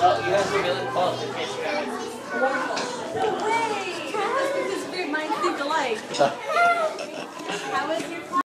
So you guys are really close. No way! That's because weird think alike.